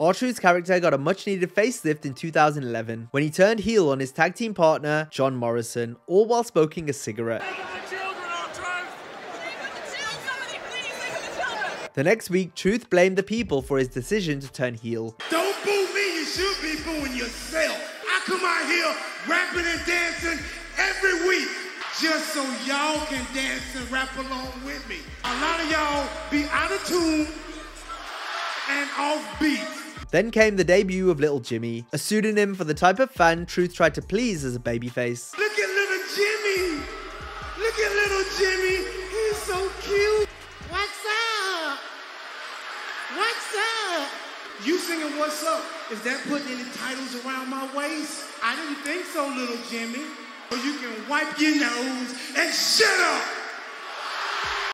R-Truth's character got a much needed facelift in 2011 when he turned heel on his tag team partner, John Morrison, all while smoking a cigarette. The next week, Truth blamed the people for his decision to turn heel. Don't boo me, you should be booing yourself. I come out here rapping and dancing every week just so y'all can dance and rap along with me. A lot of y'all be out of tune and off beat. Then came the debut of Little Jimmy, a pseudonym for the type of fan Truth tried to please as a babyface. Look at little Jimmy. Look at little Jimmy. He's so cute. What's up? What's up? You singing What's Up? Is that putting any titles around my waist? I didn't think so, little Jimmy. Or you can wipe your nose and shut up.